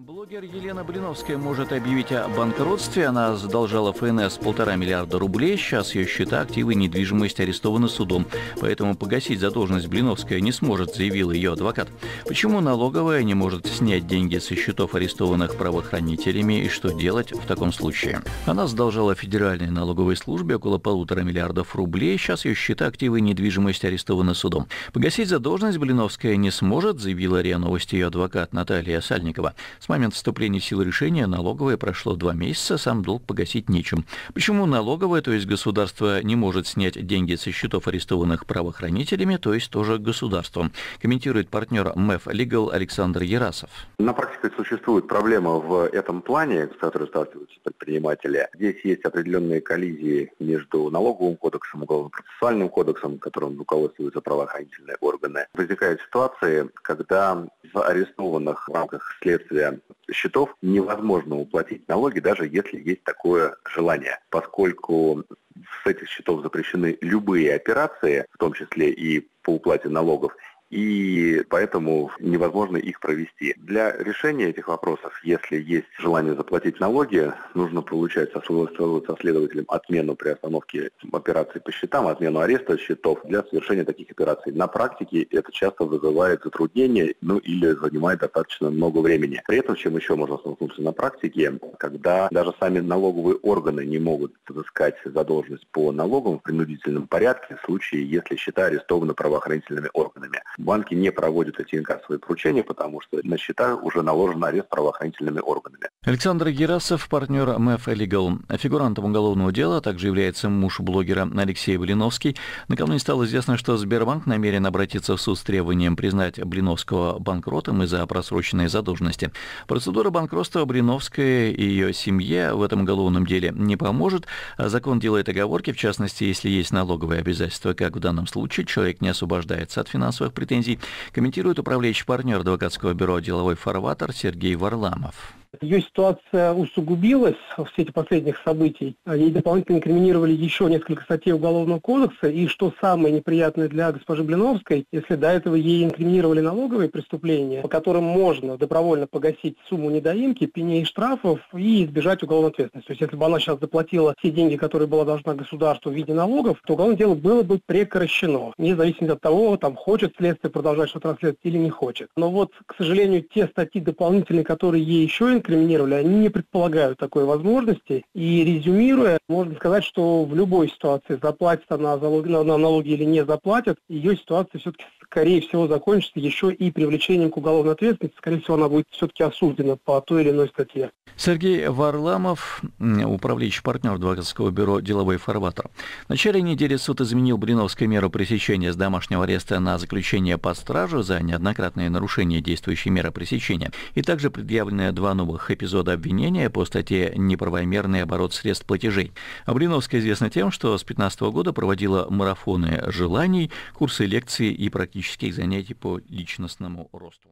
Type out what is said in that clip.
Блогер Елена Блиновская может объявить о банкротстве. Она задолжала ФНС полтора миллиарда рублей. Сейчас ее счета, активы и недвижимость арестованы судом. Поэтому погасить задолженность Блиновская не сможет, заявил ее адвокат. Почему налоговая не может снять деньги со счетов арестованных правоохранителями и что делать в таком случае? Она задолжала Федеральной налоговой службе около полутора миллиардов рублей. Сейчас ее счета, активы и недвижимость арестованы судом. Погасить задолженность Блиновская не сможет, заявила РИА Новости ее адвокат Наталья Сальникова. С момента вступления в силу решения налоговая прошло два месяца, сам долг погасить нечем. Почему налоговая, то есть государство, не может снять деньги со счетов арестованных правоохранителями, то есть тоже государством? Комментирует партнер МЭФ Legal Александр Ярасов. На практике существует проблема в этом плане, с которой сталкиваются предприниматели. Здесь есть определенные коллизии между налоговым кодексом, уголовно-процессуальным кодексом, которым руководствуются правоохранительные органы. Возникают ситуации, когда в арестованных в рамках следствия счетов невозможно уплатить налоги, даже если есть такое желание, поскольку с этих счетов запрещены любые операции, в том числе и по уплате налогов, и поэтому невозможно их провести. Для решения этих вопросов, если есть желание заплатить налоги, нужно получать со следователем отмену при остановке операций по счетам, отмену ареста счетов для совершения таких операций. На практике это часто вызывает затруднения, ну или занимает достаточно много времени. При этом, чем еще можно столкнуться на практике, когда даже сами налоговые органы не могут взыскать задолженность по налогам в принудительном порядке в случае, если счета арестованы правоохранительными органами банки не проводят эти инкассовые поручения, потому что на счета уже наложен арест правоохранительными органами. Александр Герасов, партнер МФ Legal. Фигурантом уголовного дела также является муж блогера Алексей Блиновский. Накануне стало известно, что Сбербанк намерен обратиться в суд с требованием признать Блиновского банкротом из-за просроченной задолженности. Процедура банкротства Блиновской и ее семье в этом уголовном деле не поможет. Закон делает оговорки, в частности, если есть налоговые обязательства, как в данном случае, человек не освобождается от финансовых претензий, комментирует управляющий партнер адвокатского бюро «Деловой фарватер» Сергей Варламов. Ее ситуация усугубилась в свете последних событий. Ей дополнительно инкриминировали еще несколько статей Уголовного кодекса. И что самое неприятное для госпожи Блиновской, если до этого ей инкриминировали налоговые преступления, по которым можно добровольно погасить сумму недоимки, пеней и штрафов и избежать уголовной ответственности. То есть если бы она сейчас заплатила все деньги, которые была должна государству в виде налогов, то уголовное дело было бы прекращено, вне зависимости от того, там, хочет следствие продолжать что-то расследовать или не хочет. Но вот, к сожалению, те статьи дополнительные, которые ей еще инкриминировали, они не предполагают такой возможности. И резюмируя, можно сказать, что в любой ситуации, заплатит она налоги, на налоги или не заплатит, ее ситуация все-таки, скорее всего, закончится еще и привлечением к уголовной ответственности. Скорее всего, она будет все-таки осуждена по той или иной статье. Сергей Варламов, управляющий партнер адвокатского бюро «Деловой фарватер». В начале недели суд изменил Блиновской меру пресечения с домашнего ареста на заключение под стражу за неоднократное нарушение действующей меры пресечения и также предъявлены два новых эпизода обвинения по статье «Неправомерный оборот средств платежей». А Блиновская известна тем, что с 2015 года проводила марафоны желаний, курсы лекций и практических занятий по личностному росту.